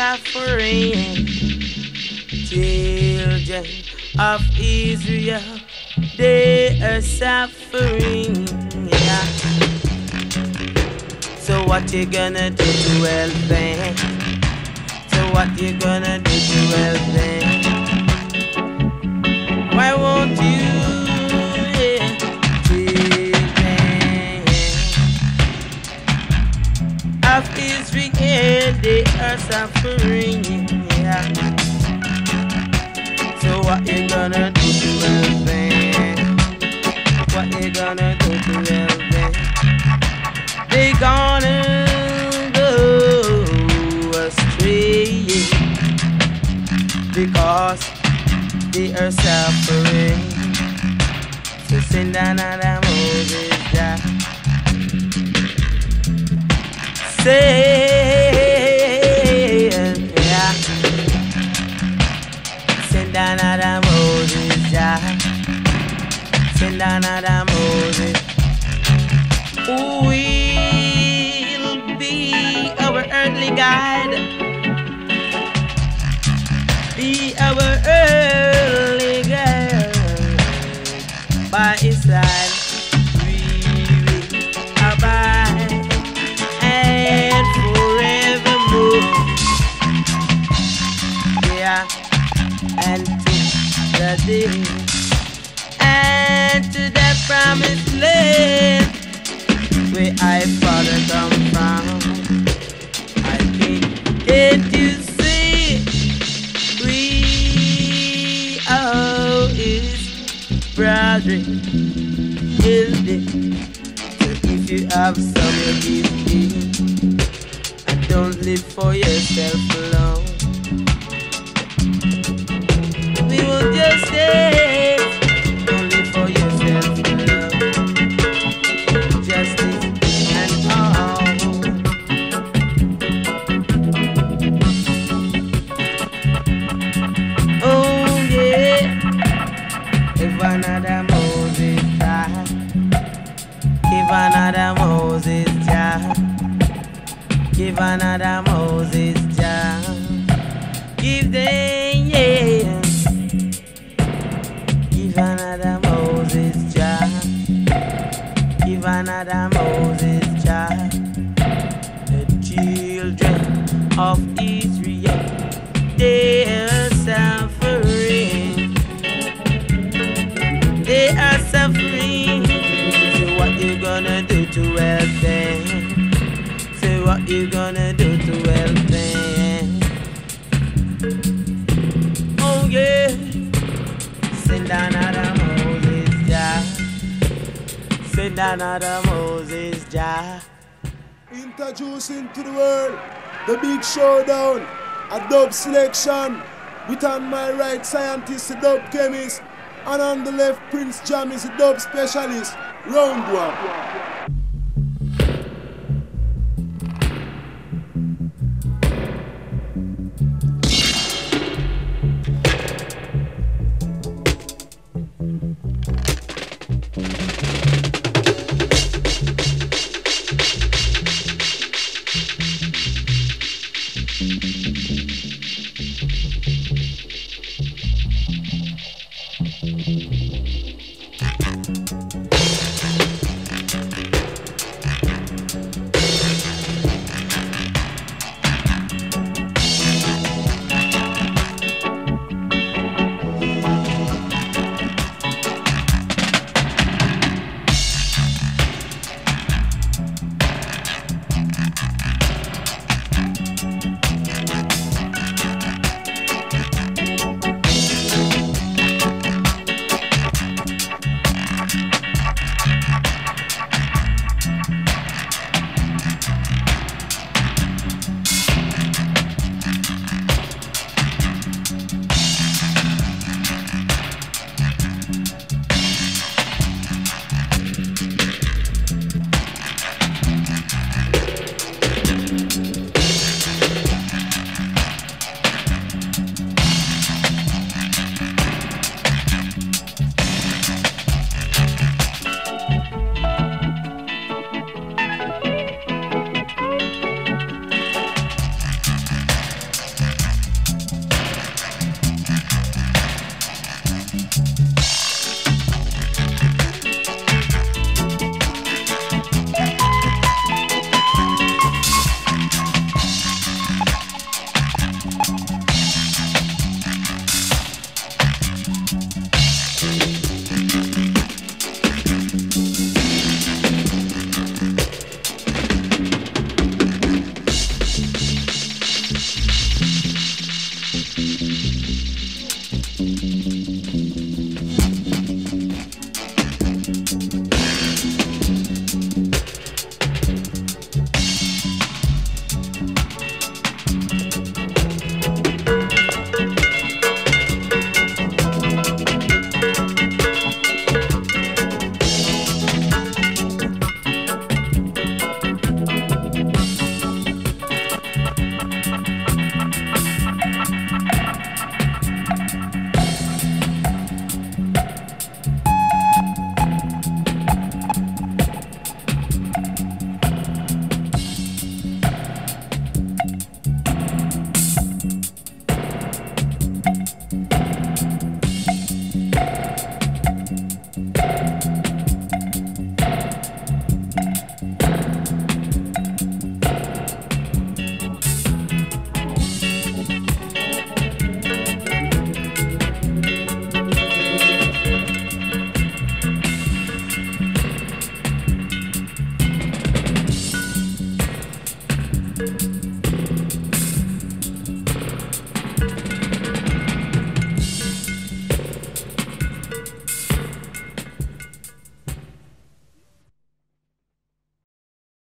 suffering. Children of Israel, they are suffering. Yeah. What you gonna do to help them? So what you gonna do to help them? Why won't you? They are suffering. So send down Moses, yeah. say, yeah. Send the Moses, yeah. Send the Moses. Will be our earthly guide? The and to that promised land where I father come from. I can't, can't you see we are is So if you have some, give me. And don't live for yourself alone. another Moses, Jah. Give another Moses, Jah. Give them, yeah. Give another Moses, Jah. Give another Moses, you gonna do to help them? Oh yeah, send the Moses Jah. Send the Moses Jah. Introducing to the world the big showdown, a dub selection. With on my right, scientist, the dub chemist, and on the left, Prince Jammy's a dub specialist. Round one.